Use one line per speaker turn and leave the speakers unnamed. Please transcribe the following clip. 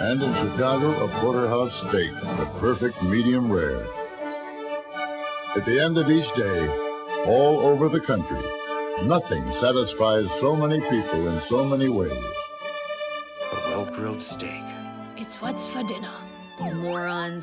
And in Chicago, a porterhouse steak, the perfect medium rare. At the end of each day, all over the country, nothing satisfies so many people in so many ways.
A well-grilled steak.
It's what's for dinner, morons.